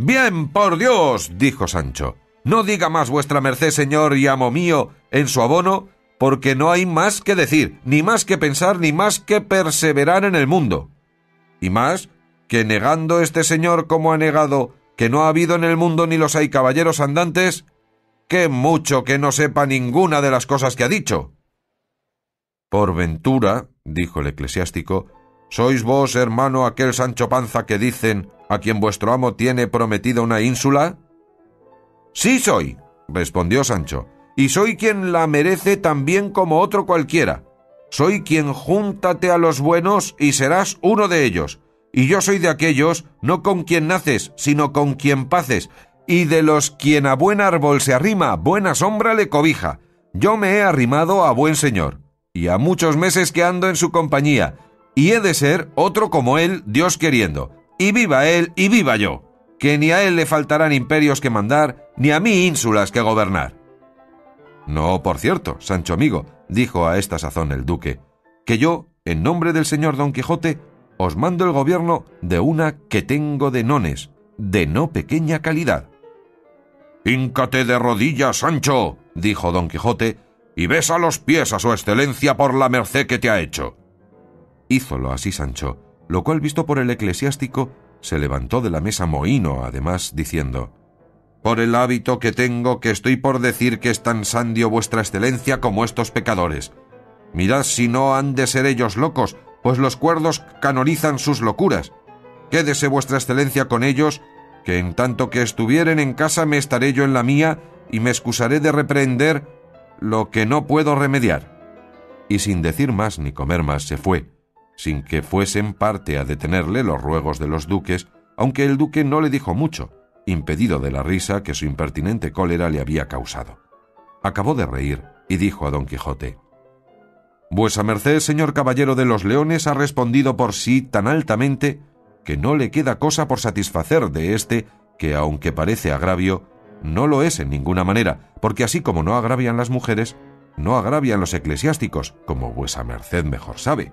Bien, por Dios, dijo Sancho, no diga más vuestra merced, señor y amo mío, en su abono, porque no hay más que decir, ni más que pensar, ni más que perseverar en el mundo. Y más que negando este señor como ha negado que no ha habido en el mundo ni los hay caballeros andantes, qué mucho que no sepa ninguna de las cosas que ha dicho. Por ventura, dijo el eclesiástico, ¿sois vos, hermano, aquel Sancho Panza que dicen a quien vuestro amo tiene prometida una ínsula? Sí soy, respondió Sancho, y soy quien la merece tan bien como otro cualquiera. Soy quien júntate a los buenos y serás uno de ellos. Y yo soy de aquellos, no con quien naces, sino con quien paces, y de los quien a buen árbol se arrima, buena sombra le cobija. Yo me he arrimado a buen señor, y a muchos meses que ando en su compañía, y he de ser otro como él, Dios queriendo, y viva él y viva yo, que ni a él le faltarán imperios que mandar, ni a mí ínsulas que gobernar. No, por cierto, Sancho amigo, dijo a esta sazón el duque, que yo, en nombre del señor Don Quijote, os mando el gobierno de una que tengo de nones, de no pequeña calidad. Híncate de rodillas, Sancho, dijo Don Quijote, y besa los pies a su excelencia por la merced que te ha hecho. Hízolo así Sancho, lo cual visto por el eclesiástico, se levantó de la mesa mohino, además, diciendo Por el hábito que tengo que estoy por decir que es tan sandio vuestra excelencia como estos pecadores. Mirad si no han de ser ellos locos, pues los cuerdos canonizan sus locuras. Quédese vuestra excelencia con ellos, que en tanto que estuvieren en casa me estaré yo en la mía y me excusaré de reprender lo que no puedo remediar. Y sin decir más ni comer más se fue, sin que fuesen parte a detenerle los ruegos de los duques, aunque el duque no le dijo mucho, impedido de la risa que su impertinente cólera le había causado. Acabó de reír y dijo a don Quijote Vuesa merced, señor caballero de los leones, ha respondido por sí tan altamente que no le queda cosa por satisfacer de éste que, aunque parece agravio, no lo es en ninguna manera, porque así como no agravian las mujeres, no agravian los eclesiásticos, como vuesa merced mejor sabe.